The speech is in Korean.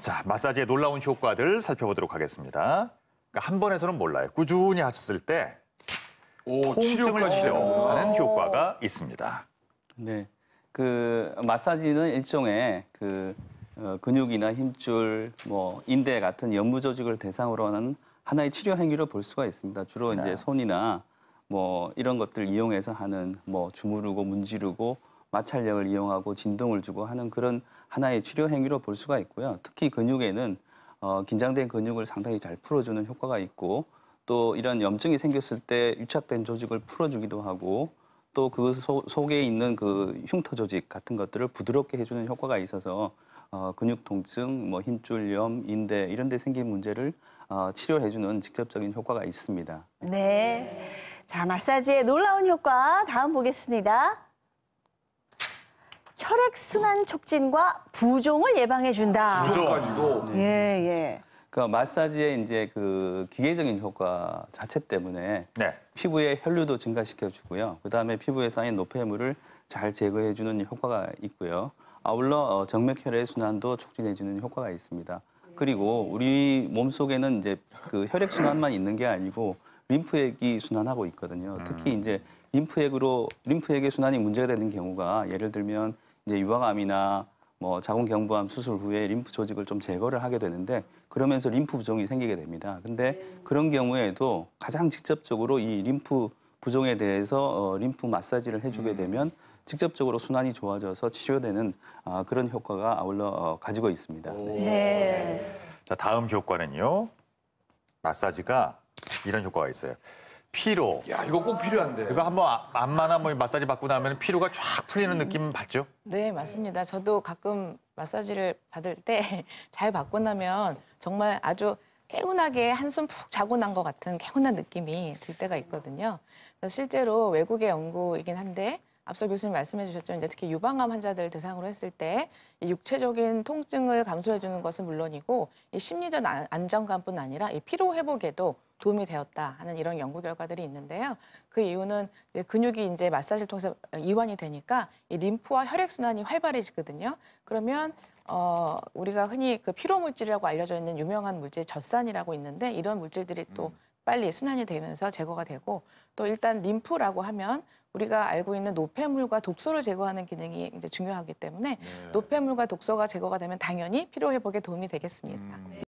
자, 마사지의 놀라운 효과들 살펴보도록 하겠습니다. 그러니까 한 번에서는 몰라요. 꾸준히 하셨을 때 오, 통증을 치료까지 치료하는 효과가 있습니다. 네. 그 마사지는 일종의 그 어, 근육이나 힘줄, 뭐 인대 같은 연부 조직을 대상으로 하는 하나의 치료 행위로 볼 수가 있습니다. 주로 네. 이제 손이나 뭐 이런 것들 이용해서 하는 뭐 주무르고 문지르고 마찰력을 이용하고 진동을 주고 하는 그런 하나의 치료 행위로 볼 수가 있고요. 특히 근육에는 어, 긴장된 근육을 상당히 잘 풀어주는 효과가 있고 또 이런 염증이 생겼을 때 유착된 조직을 풀어주기도 하고 또 그 속에 있는 그 흉터 조직 같은 것들을 부드럽게 해주는 효과가 있어서 어, 근육 통증, 뭐 힘줄염, 인대 이런 데 생긴 문제를 어, 치료해주는 직접적인 효과가 있습니다. 네. 자, 마사지의 놀라운 효과 다음 보겠습니다. 혈액순환 촉진과 부종을 예방해준다. 부종까지도 예, 예. 그 마사지의 이제 그 기계적인 효과 자체 때문에 네. 피부의 혈류도 증가시켜 주고요. 그다음에 피부에 쌓인 노폐물을 잘 제거해 주는 효과가 있고요. 아울러 어, 정맥혈의 순환도 촉진해 주는 효과가 있습니다. 그리고 우리 몸 속에는 이제 그 혈액 순환만 있는 게 아니고 림프액이 순환하고 있거든요. 특히 이제 림프액으로 림프액의 순환이 문제가 되는 경우가 예를 들면 이제 유방암이나 뭐 자궁경부암 수술 후에 림프 조직을 좀 제거를 하게 되는데 그러면서 림프 부종이 생기게 됩니다. 근데 그런 경우에도 가장 직접적으로 이 림프 부종에 대해서 어, 림프 마사지를 해주게 되면 직접적으로 순환이 좋아져서 치료되는 아, 그런 효과가 아울러 어, 가지고 있습니다. 네. 자, 다음 효과는요. 마사지가 이런 효과가 있어요. 피로. 야 이거 꼭 필요한데. 이거 한번 아- 안마나 뭐 마사지 받고 나면 피로가 쫙 풀리는 느낌 받죠? 네, 맞습니다. 저도 가끔 마사지를 받을 때 잘 받고 나면 정말 아주 개운하게 한숨 푹 자고 난 것 같은 개운한 느낌이 들 때가 있거든요. 그래서 실제로 외국의 연구이긴 한데 앞서 교수님 말씀해 주셨죠. 이제 특히 유방암 환자들 대상으로 했을 때 이 육체적인 통증을 감소해 주는 것은 물론이고 이 심리적 안- 안정감뿐 아니라 이 피로 회복에도 도움이 되었다 하는 이런 연구 결과들이 있는데요. 그 이유는 이제 근육이 이제 마사지를 통해서 이완이 되니까 이 림프와 혈액 순환이 활발해지거든요. 그러면 어 우리가 흔히 그 피로 물질이라고 알려져 있는 유명한 물질 젖산이라고 있는데 이런 물질들이 또 빨리 순환이 되면서 제거가 되고 또 일단 림프라고 하면 우리가 알고 있는 노폐물과 독소를 제거하는 기능이 이제 중요하기 때문에 노폐물과 독소가 제거가 되면 당연히 피로 회복에 도움이 되겠습니다.